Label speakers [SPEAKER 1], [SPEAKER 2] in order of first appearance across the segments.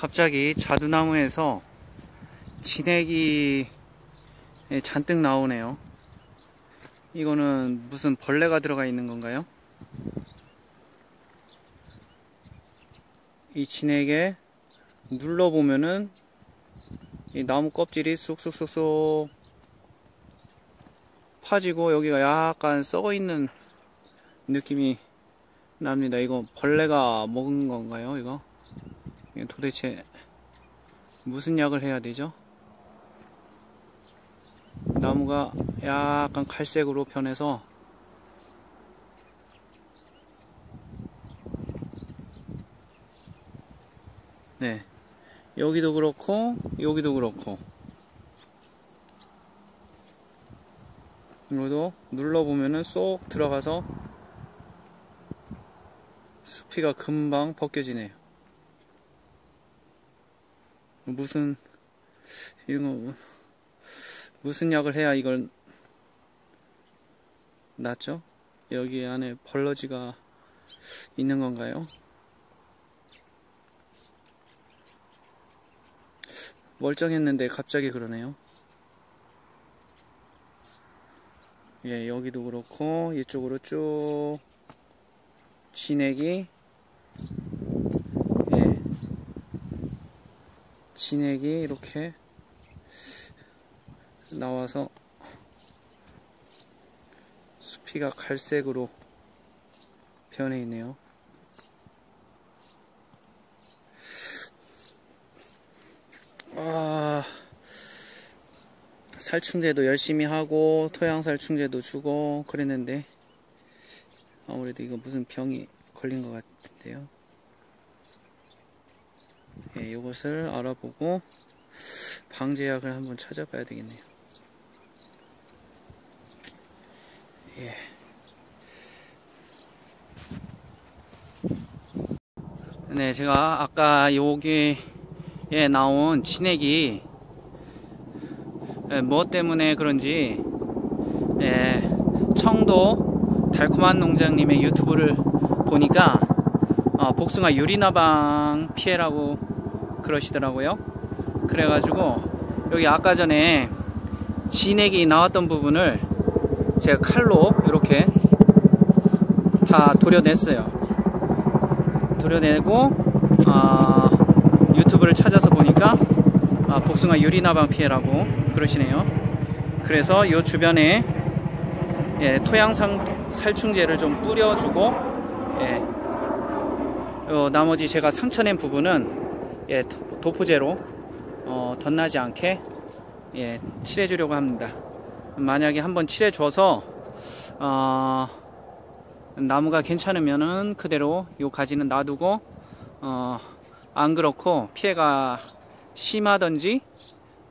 [SPEAKER 1] 갑자기 자두나무에서 진액이 잔뜩 나오네요. 이거는 무슨 벌레가 들어가 있는 건가요? 이 진액에 눌러보면은 이 나무 껍질이 쏙쏙쏙쏙 파지고 여기가 약간 썩어 있는 느낌이 납니다. 이거 벌레가 먹은 건가요? 이거? 도대체 무슨 약을 해야 되죠? 나무가 약간 갈색으로 변해서 네 여기도 그렇고 여기도 그렇고 이것도 눌러보면은 쏙 들어가서 수피가 금방 벗겨지네요 무슨 이런 거 무슨 약을 해야 이걸 낫죠? 여기 안에 벌러지가 있는 건가요? 멀쩡했는데 갑자기 그러네요. 예, 여기도 그렇고 이쪽으로 쭉 진액이 진액이 이렇게 나와서 수피가 갈색으로 변해 있네요. 아, 살충제도 열심히 하고 토양 살충제도 주고 그랬는데 아무래도 이거 무슨 병이 걸린 것 같은데요. 예, 이것을 알아보고 방제약을 한번 찾아봐야 되겠네요. 예. 네, 제가 아까 여기에 나온 진액이 예, 무엇 때문에 그런지 예, 청도 달콤한 농장님의 유튜브를 보니까 어, 복숭아 유리나방 피해라고 그러시더라고요. 그래가지고 여기 아까 전에 진액이 나왔던 부분을 제가 칼로 이렇게 다 도려냈어요. 도려내고 어, 유튜브를 찾아서 보니까 아, 복숭아 유리나방 피해라고 그러시네요. 그래서 이 주변에 예, 토양 살충제를 좀 뿌려주고 예, 나머지 제가 상처낸 부분은 예, 도포제로 어, 덧나지 않게 예, 칠해 주려고 합니다. 만약에 한번 칠해 줘서 어, 나무가 괜찮으면은 그대로 요 가지는 놔두고 어, 안 그렇고 피해가 심하던지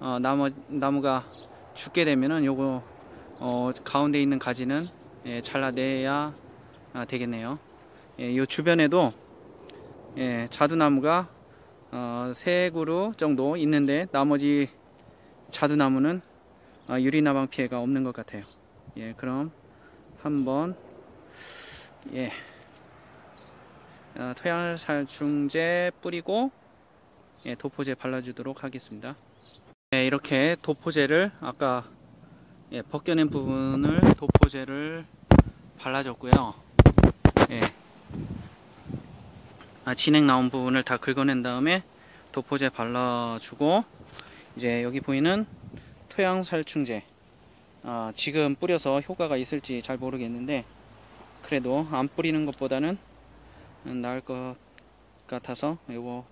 [SPEAKER 1] 어, 나무, 나무가 죽게 되면은 요거 어, 가운데 있는 가지는 예, 잘라내야 아, 되겠네요. 예, 요 주변에도 예, 자두나무가 어, 세 그루 정도 있는데 나머지 자두나무는 어, 유리나방 피해가 없는 것 같아요. 예, 그럼 한번 예, 어, 토양살충제 뿌리고 예, 도포제 발라주도록 하겠습니다. 예, 이렇게 도포제를 아까 예, 벗겨낸 부분을 도포제를 발라줬고요. 예, 아, 진행 나온 부분을 다 긁어낸 다음에 도포제 발라주고 이제 여기 보이는 토양살충제 아, 지금 뿌려서 효과가 있을지 잘 모르겠는데 그래도 안 뿌리는 것보다는 나을 것 같아서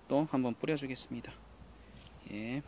[SPEAKER 1] 또 한번 뿌려주겠습니다. 예.